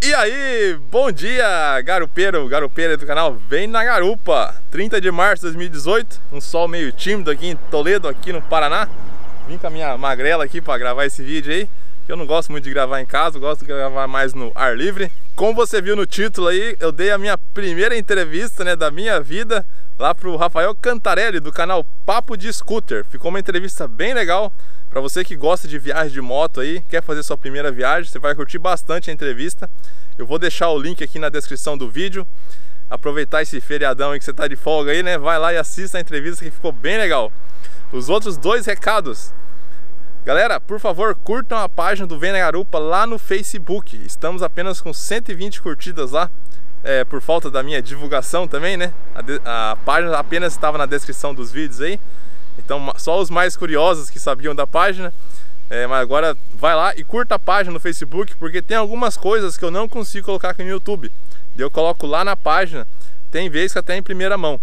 E aí, bom dia, garupeiro, garupeira do canal Vem na Garupa. 30 de março de 2018, um sol meio tímido aqui em Toledo, aqui no Paraná. Vim com a minha magrela aqui para gravar esse vídeo aí Eu não gosto muito de gravar em casa, gosto de gravar mais no ar livre Como você viu no título aí, eu dei a minha primeira entrevista né, da minha vida Lá pro Rafael Cantarelli, do canal Papo de Scooter Ficou uma entrevista bem legal para você que gosta de viagem de moto aí, quer fazer sua primeira viagem, você vai curtir bastante a entrevista. Eu vou deixar o link aqui na descrição do vídeo. Aproveitar esse feriadão aí que você tá de folga aí, né? Vai lá e assista a entrevista que ficou bem legal. Os outros dois recados. Galera, por favor, curtam a página do Vem na Garupa lá no Facebook. Estamos apenas com 120 curtidas lá. É, por falta da minha divulgação também, né? A, a página apenas estava na descrição dos vídeos aí. Então só os mais curiosos que sabiam da página. É, mas agora vai lá e curta a página no Facebook, porque tem algumas coisas que eu não consigo colocar aqui no YouTube. Eu coloco lá na página, tem vezes que até em primeira mão.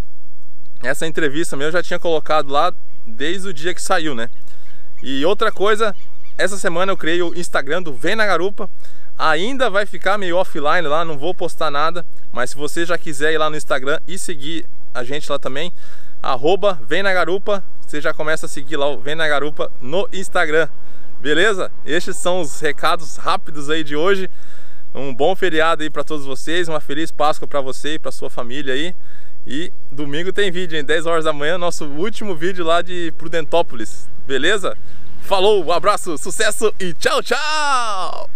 Essa entrevista mesmo eu já tinha colocado lá desde o dia que saiu, né? E outra coisa, essa semana eu criei o Instagram do Vem na Garupa. Ainda vai ficar meio offline lá, não vou postar nada, mas se você já quiser ir lá no Instagram e seguir a gente lá também, arroba Vem na Garupa, você já começa a seguir lá o Vem na Garupa no Instagram. Beleza? Estes são os recados rápidos aí de hoje. Um bom feriado aí para todos vocês, uma feliz Páscoa para você e para sua família aí. E domingo tem vídeo, em 10 horas da manhã, nosso último vídeo lá de Prudentópolis. Beleza? Falou, um abraço, sucesso e tchau, tchau!